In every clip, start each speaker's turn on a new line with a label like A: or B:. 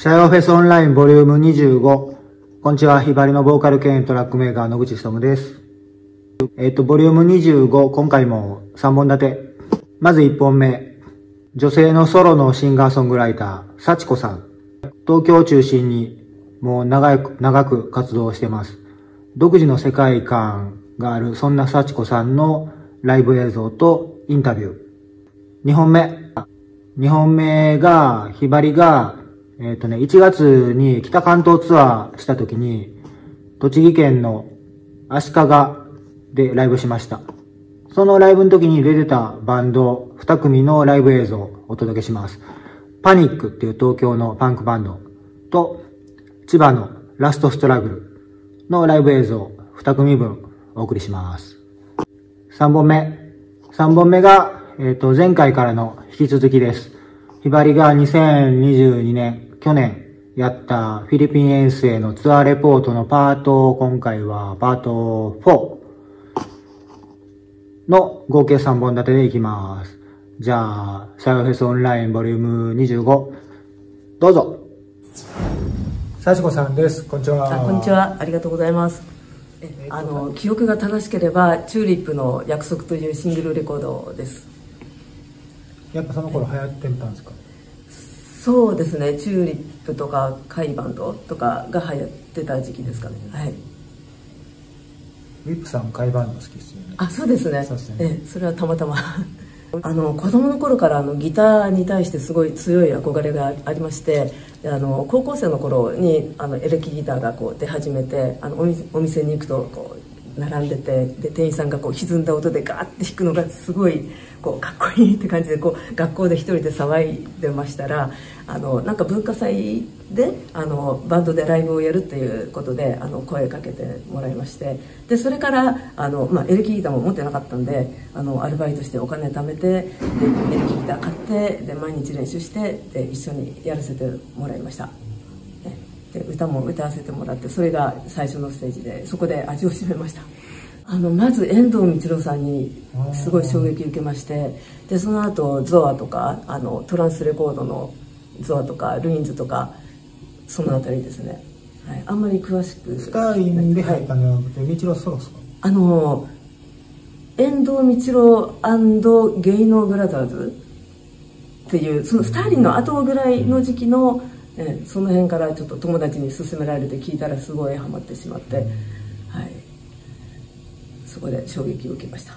A: シャイオフェスオンラインボリューム25。こんにちは、ひばりのボーカル兼トラックメーカー野口努です。えっ、と、ボリューム25、今回も3本立て。まず1本目。女性のソロのシンガーソングライター、幸子さん。東京を中心にもう長く、長く活動してます。独自の世界観がある、そんな幸子さんのライブ映像とインタビュー。2本目。2本目が、ひばりがえっ、ー、とね、1月に北関東ツアーした時に、栃木県の足利でライブしました。そのライブの時に出てたバンド2組のライブ映像をお届けします。パニックっていう東京のパンクバンドと、千葉のラストストラグルのライブ映像2組分お送りします。3本目。3本目が、えっ、ー、と、前回からの引き続きです。ひばりが2022年去年やったフィリピン遠征のツアーレポートのパート、今回はパート4の合計3本立てでいきます。じゃあ、シャイオフェスオンラインボリューム25、どうぞ。幸子さんです。こんにちは。
B: こんにちは。ありがとうございます。あの記憶が正しければ「チューリップの約束」というシングルレコードです
A: やっぱその頃流行ってたんですか？
B: そうですね。チューリップとかカイバンドとかが流行ってた時期ですかね。はい。
A: ウィップさんカイバンド好きですよね。あ
B: そうですね。そうですね。えそれはたまたま。あの子供の頃からあのギターに対してすごい強い憧れがありましてあの高校生の頃にあのエレキギターがこう出始めてあのお店に行くとこう並んでてで店員さんがこう歪んだ音でガーって弾くのがすごいこうかっこいいって感じでこう学校で一人で騒いでましたらあのなんか文化祭であのバンドでライブをやるっていうことであの声かけてもらいましてでそれからあの、まあ、エレキギターも持ってなかったんであのアルバイトしてお金貯めてでエレキギター買ってで毎日練習してで一緒にやらせてもらいました。で歌も歌わせてもらってそれが最初のステージでそこで味を占めましたあのまず遠藤光郎さんにすごい衝撃受けましてでその後ゾアとかあのトランスレコードのゾアとかルインズとかその辺りですね、はい、あんまり詳しく
A: スターインで入ったんじゃなくて光郎ソロですか
B: あの遠藤光郎ゲイノーブラザーズっていうそのスターリンの後ぐらいの時期の、うんえその辺からちょっと友達に勧められて聞いたらすごいハマってしまって、はい、そこで衝撃を受けました。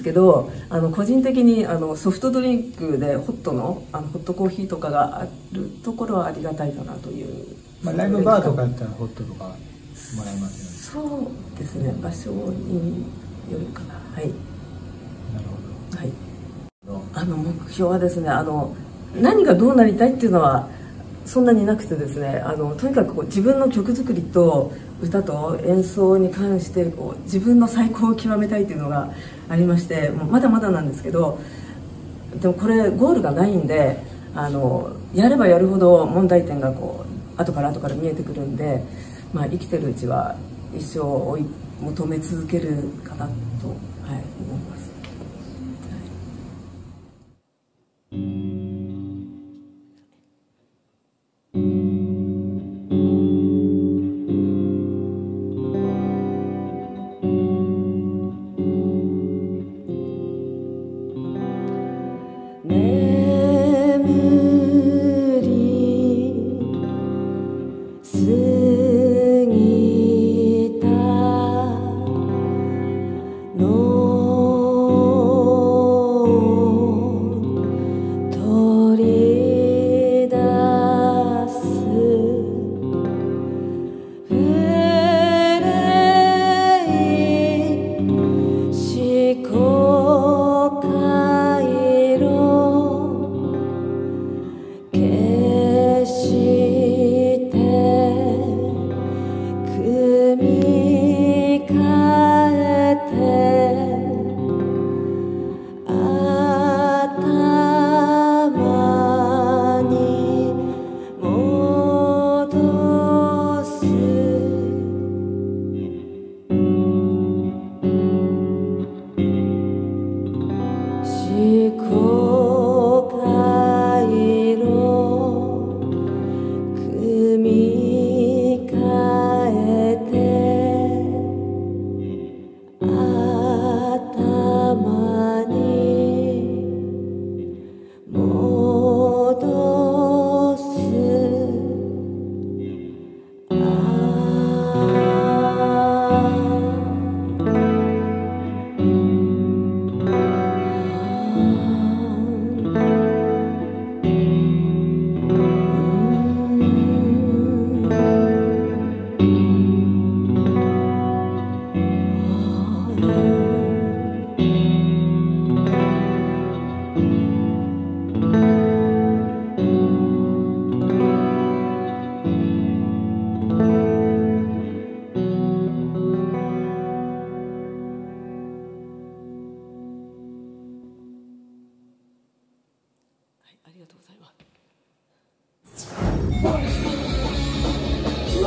B: ですけどあの個人的にあのソフトドリンクでホットのあのホットコーヒーとかがあるところはありがたいかなという、
A: まあ、ライブバーとかやったらホットとかもらえます
B: よね。そうですね。場所によるかな。はい。なるほど。はい。あの目標はですねあの何がどうなりたいっていうのはそんなになくてですねあのとにかくこう自分の曲作りと歌と演奏に関してこう自分の最高を極めたいというのがありましてもうまだまだなんですけどでもこれゴールがないんであのやればやるほど問題点がこう後から後から見えてくるんで、まあ、生きてるうちは一生追い求め続けるかなと、はい、思います。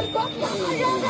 B: 你管 papá.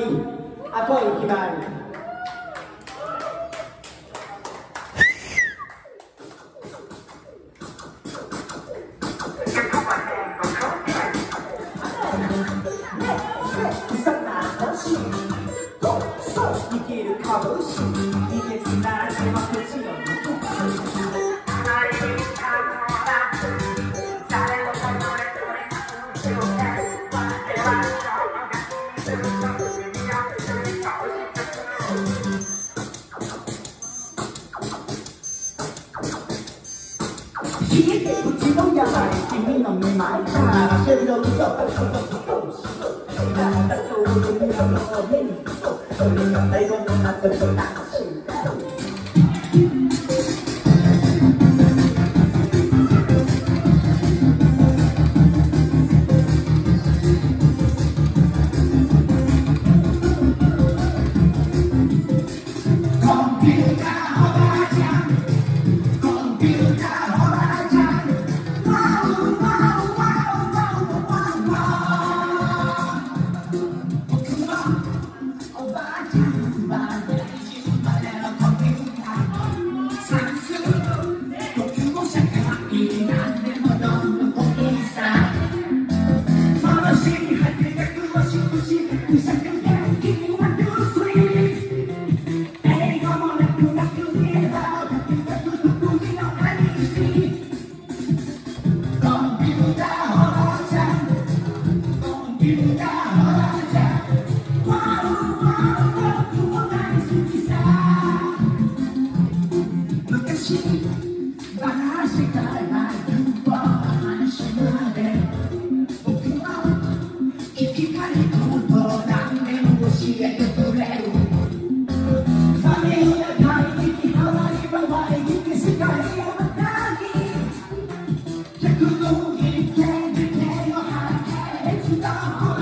C: Magandang gabi. Ako ay Kibali. Isang なん Peter and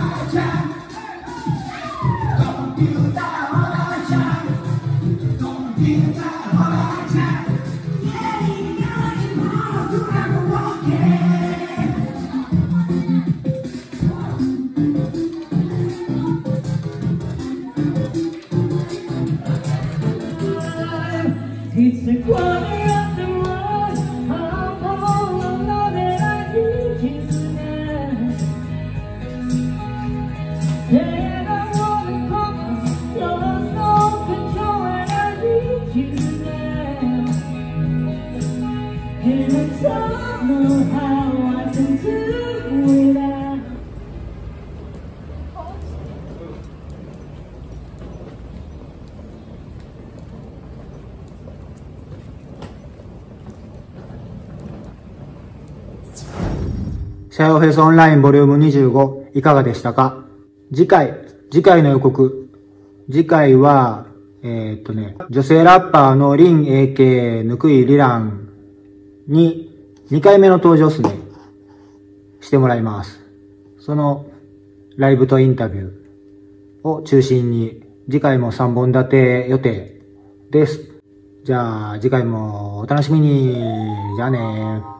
A: シャイオフェスオンラインボリューム25いかがでしたか？次回、次回の予告。次回は、えーっとね、女性ラッパーのリン AK ぬくいリランに2回目の登場っすね。してもらいます。そのライブとインタビューを中心に次回も3本立て予定です。じゃあ次回もお楽しみに。じゃあね